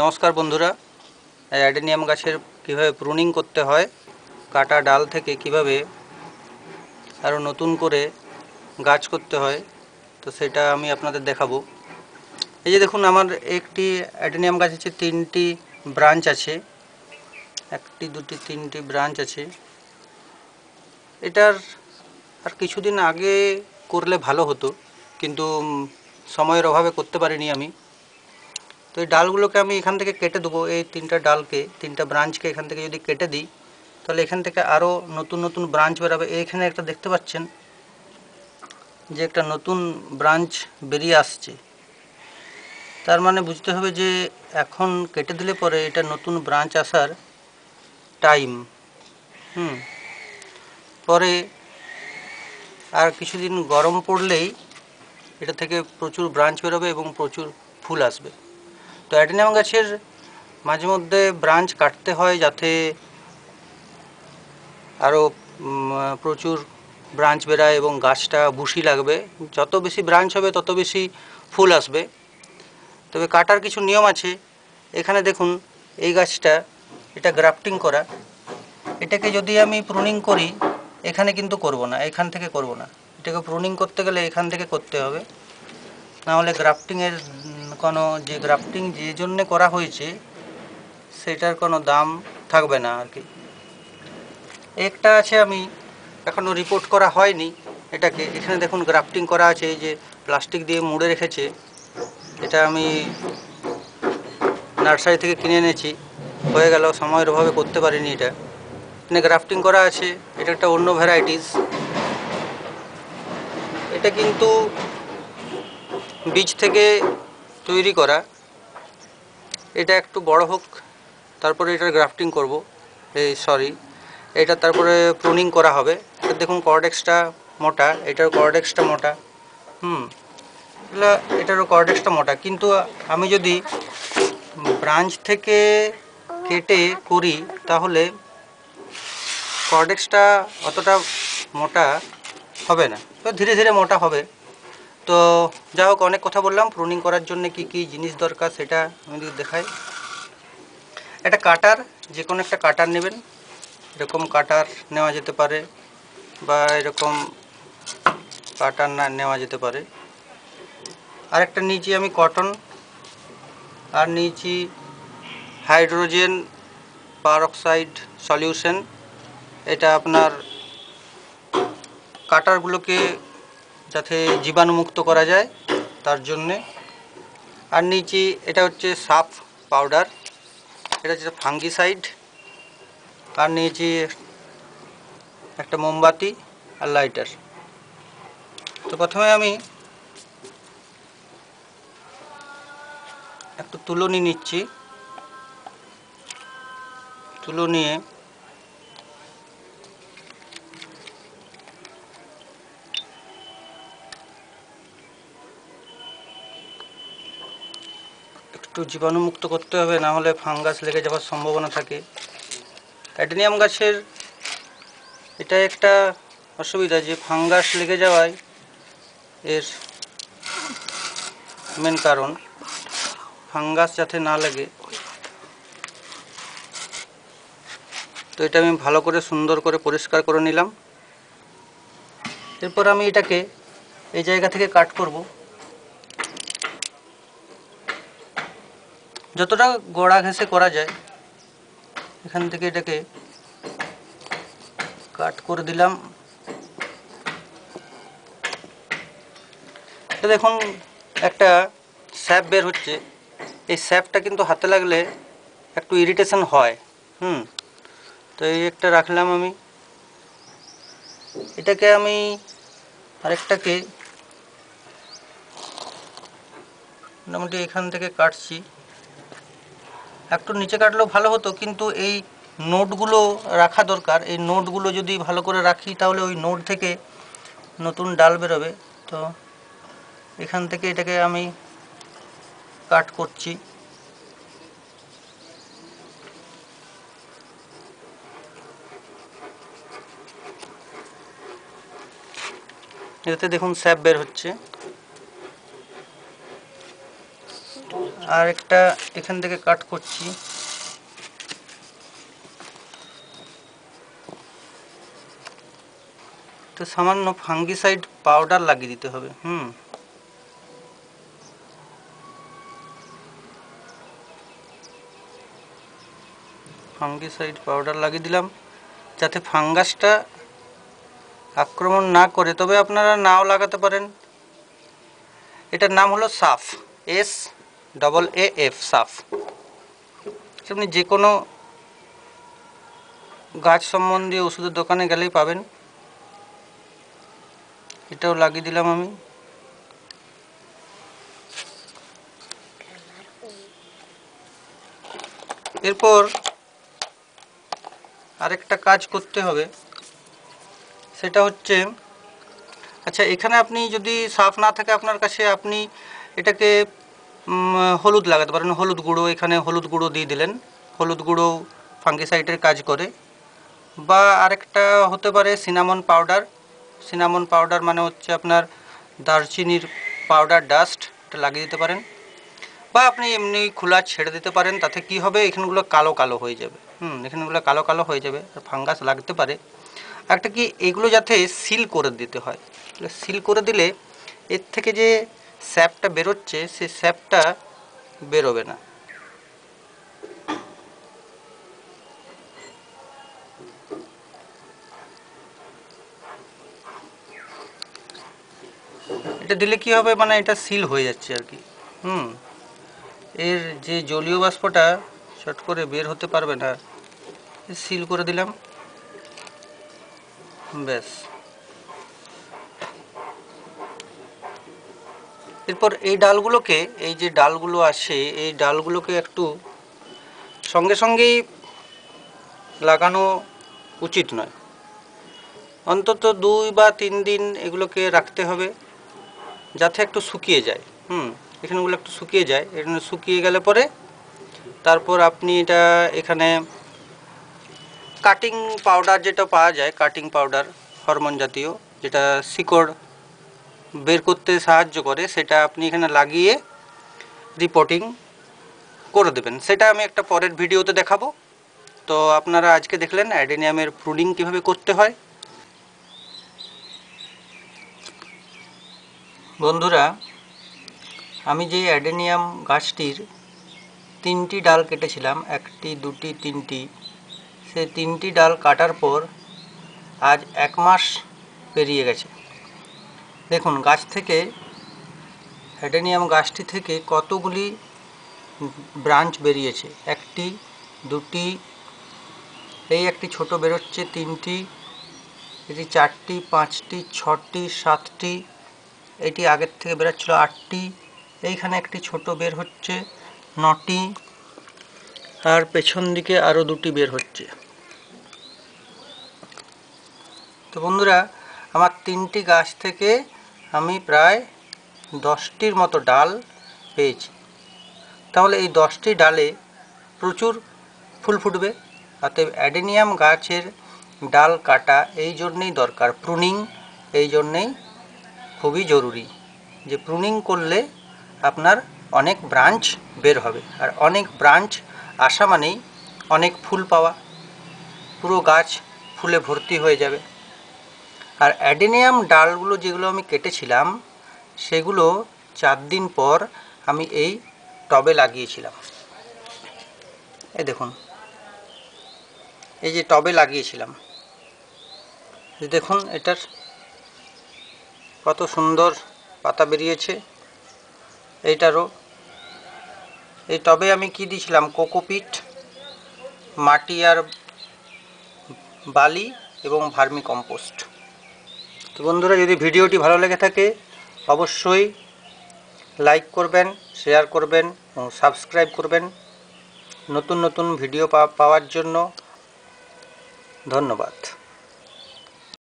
নমস্কার বন্ধুরা। অ্যাডেনিয়াম গাছের কীভাবে প্রুনিং করতে হয়, কাটা ডাল থেকে কীভাবে আরও নতুন করে গাছ করতে হয়, তো সেটা আমি আপনাদের দেখাবো। এই যে দেখুন, আমার একটি অ্যাডেনিয়াম গাছ আছে তিনটি ব্রাঞ্চ আছে। একটি, দুটি, তিনটি ব্রাঞ্চ আছে। এটার আর কিছুদিন আগে করলে ভালো হতো, কিন্তু সময়ের অভাবে করতে পারিনি আমি। তো এই ডালগুলোকে আমি এখান থেকে কেটে দেবো, এই তিনটা ডালকে, তিনটা ব্রাঞ্চকে এখান থেকে যদি কেটে দিই, তাহলে এখান থেকে আরও নতুন নতুন ব্রাঞ্চ বেরাবে। এইখানে একটা দেখতে পাচ্ছেন যে একটা নতুন ব্রাঞ্চ বেরিয়ে আসছে। তার মানে বুঝতে হবে যে এখন কেটে দিলে পরে এটা নতুন ব্রাঞ্চ আসার টাইম। হুম। পরে আর কিছুদিন গরম পড়লেই এটা থেকে প্রচুর ব্রাঞ্চ বেরোবে এবং প্রচুর ফুল আসবে। তো অ্যাডিনিয়াম গাছের মাঝে মধ্যে ব্রাঞ্চ কাটতে হয় যাতে আরও প্রচুর ব্রাঞ্চ বেরায় এবং গাছটা বুশি লাগবে। যত বেশি ব্রাঞ্চ হবে, তত বেশি ফুল আসবে। তবে কাটার কিছু নিয়ম আছে। এখানে দেখুন, এই গাছটা, এটা গ্রাফটিং করা। এটাকে যদি আমি প্রুনিং করি, এখানে কিন্তু করব না, এখান থেকে করব না। এটাকে প্রুনিং করতে গেলে এখান থেকে করতে হবে। নাহলে গ্রাফটিংয়ের কোনো যে গ্রাফটিং যে জন্যে করা হয়েছে, সেটার কোনো দাম থাকবে না আর কি। একটা আছে আমি এখনও রিপোর্ট করা হয়নি এটাকে। এখানে দেখুন গ্রাফটিং করা আছে যে প্লাস্টিক দিয়ে মুড়ে রেখেছে। এটা আমি নার্সারি থেকে কিনে এনেছি। হয়ে গেল, সময়ের অভাবে করতে পারিনি এটা। এখানে গ্রাফটিং করা আছে, এটা একটা অন্য ভ্যারাইটিস এটা কিন্তু বীজ থেকে তৈরি করা। এটা একটু বড় হোক, তারপরে এটার গ্রাফটিং করব। এই, সরি। এটা তারপরে প্রুনিং করা হবে। এটা দেখুন কর্ডেক্সটা মোটা, এটার কর্ডেক্সটা মোটা। হুম, এগুলো, এটারও কর্ডেক্সটা মোটা। কিন্তু আমি যদি ব্রাঞ্চ থেকে কেটে করি, তাহলে কর্ডেক্সটা অতটা মোটা হবে না। তো ধীরে ধীরে মোটা হবে। তো যা হোক, অনেক কথা বললাম। প্রুনিং করার জন্য কি কি জিনিস দরকার সেটা আমি দেখাই। একটা কাটার যে কোনো একটা কাটার নেবেন। এরকম কাটার নেওয়া যেতে পারে বা এরকম কাটার না নেওয়া যেতে পারে। আর একটা নিয়েছি আমি কটন আর নিয়েছি হাইড্রোজেন পারঅক্সাইড সলিউশন এটা আপনার কাটারগুলোকে যাতে জীবাণুমুক্ত করা যায়, তার জন্যে। আর নিচে এটা হচ্ছে সাপ পাউডার, এটা হচ্ছে ফাঙ্গিসাইড। আর নিয়েছি একটা মোমবাতি আর লাইটার। তো প্রথমে আমি একটু তুলো নিয়ে নিচ্ছি। তুলো নিয়ে একটু জীবাণুমুক্ত করতে হবে, না হলে ফাঙ্গাস লেগে যাওয়ার সম্ভাবনা থাকে। অ্যাডেনিয়াম গাছের এটা একটা অসুবিধা যে ফাঙ্গাস লেগে যাওয়ায় এর মেন কারণ। ফাঙ্গাস যাতে না লাগে। তো এটা আমি ভালো করে সুন্দর করে পরিষ্কার করে নিলাম। এরপর আমি এটাকে এই জায়গা থেকে কাট করব। যতটা গোড়া ঘেঁষে করা যায়, এখান থেকে এটাকে কাট করে দিলাম। এটা দেখুন, একটা স্যাপ বের হচ্ছে। এই স্যাপটা কিন্তু হাতে লাগলে একটু ইরিটেশন হয়, হুম। তো এই একটা রাখলাম আমি। এটাকে আমি আরেকটাকে মোটামুটি এখান থেকে কাটছি। একটু নিচে কাটলেও ভালো হতো, কিন্তু এই নোটগুলো রাখা দরকার। এই নোটগুলো যদি ভালো করে রাখি, তাহলে ওই নোট থেকে নতুন ডাল বেরোবে। তো এখান থেকে এটাকে আমি কাট করছি। এতে দেখুন স্যাপ বের হচ্ছে। আর একটা এখান থেকে কাট করছি। তো সামান্য ফাঙ্গিসাইড পাউডার লাগিয়ে দিতে হবে, হুম। ফাঙ্গিসাইড পাউডার লাগিয়ে দিলাম, যাতে ফাঙ্গাসটা আক্রমণ না করে। তবে আপনারা নাও লাগাতে পারেন। এটার নাম হলো সাফ এস ডবল এ এফ সাফ। আপনি যে কোনো গাছ সম্বন্ধীয় ওষুধের দোকানে গেলেই পাবেন। এটাও লাগিয়ে দিলাম আমি। এরপর আরেকটা কাজ করতে হবে। সেটা হচ্ছে আচ্ছা এখানে আপনি যদি সাফ না থাকে আপনার কাছে, আপনি এটাকে হলুদ লাগাতে পারেন। হলুদ গুঁড়ো, এখানে হলুদ গুঁড়ো দিয়ে দিলেন। হলুদ গুঁড়ো ফাঙ্গিসাইডের কাজ করে। বা আরেকটা হতে পারে সিনামন পাউডার। সিনামন পাউডার মানে হচ্ছে আপনার দারচিনির পাউডার ডাস্ট, এটা লাগিয়ে দিতে পারেন। বা আপনি এমনি খোলা ছেড়ে দিতে পারেন, তাতে কি হবে? এখানগুলো কালো কালো হয়ে যাবে। হুম, এখানগুলো কালো কালো হয়ে যাবে। ফাঙ্গাস লাগতে পারে। একটা কি? এগুলো যাতে সিল করে দিতে হয়। সিল করে দিলে এর থেকে যে স্যাপটা বেরোচ্ছে, সেই স্যাপটা বেরোবে না। এটা দিলে কি হবে? মানে এটা সিল হয়ে যাচ্ছে আর কি। হুম। এর যে জলীয় বাষ্পটা শর্ট করে বের হতে পারবে না, সিল করে দিলাম। ব্যাস। এরপর এই ডালগুলোকে, এই যে ডালগুলো আসে, এই ডালগুলোকে একটু সঙ্গে সঙ্গেই লাগানো উচিত নয়। অন্তত দুই বা তিন দিন এগুলোকে রাখতে হবে, যাতে একটু শুকিয়ে যায়। হুম, এখানেগুলো একটু শুকিয়ে যায়। এখানে শুকিয়ে গেলে পরে তারপর আপনি এটা এখানে কাটিং পাউডার যেটা পাওয়া যায় কাটিং পাউডার হরমোন জাতীয়, যেটা শিকড় বের করতে সাহায্য করে, সেটা আপনি এখানে লাগিয়ে রিপোর্টিং করে দেবেন। সেটা আমি একটা পরের ভিডিওতে দেখাবো। তো আপনারা আজকে দেখলেন অ্যাডেনিয়ামের প্রুনিং কীভাবে করতে হয়। বন্ধুরা, আমি যে অ্যাডেনিয়াম গাছটির তিনটি ডাল কেটেছিলাম, একটি, দুটি, তিনটি, সেই তিনটি ডাল কাটার পর আজ এক মাস পেরিয়ে গেছে। দেখুন, গাছ থেকে অ্যাডেনিয়াম গাছটি থেকে কতগুলি ব্রাঞ্চ বেরিয়েছে? একটি, দুটি, এই একটি ছোট বেরোচ্ছে, তিনটি, এটি চারটি, পাঁচটি, ছটি, সাতটি, এটি আগের থেকে বেরোচ্ছিল আটটি, এইখানে একটি ছোট বের হচ্ছে নটি, আর পেছন দিকে আরও দুটি বের হচ্ছে। তো বন্ধুরা, আমার তিনটি গাছ থেকে আমি প্রায় দশটির মতো ডাল পেয়েছি। তাহলে এই দশটি ডালে প্রচুর ফুল ফুটবে। অতএব অ্যাডেনিয়াম গাছের ডাল কাটা এই জন্যেই দরকার। প্রুনিং এই জন্যেই খুবই জরুরি যে প্রুনিং করলে আপনার অনেক ব্রাঞ্চ বের হবে। আর অনেক ব্রাঞ্চ আসা মানেই অনেক ফুল পাওয়া। পুরো গাছ ফুলে ভর্তি হয়ে যাবে। আর অ্যাডেনিয়াম ডালগুলো যেগুলো আমি কেটেছিলাম, সেগুলো চার দিন পর আমি এই টবে লাগিয়েছিলাম। এই দেখুন, এই যে টবে লাগিয়েছিলাম। দেখুন, এটার কত সুন্দর পাতা বেরিয়েছে। এইটারও, এই টবে আমি কি দিয়েছিলাম? কোকোপিট, মাটি আর বালি এবং ভার্মি কম্পোস্ট তো বন্ধুরা, যদি ভিডিওটি ভালো লেগে থাকে, অবশ্যই লাইক করবেন শেয়ার করবেন এবং সাবস্ক্রাইব করবেন। নতুন নতুন ভিডিও পাওয়ার জন্য ধন্যবাদ।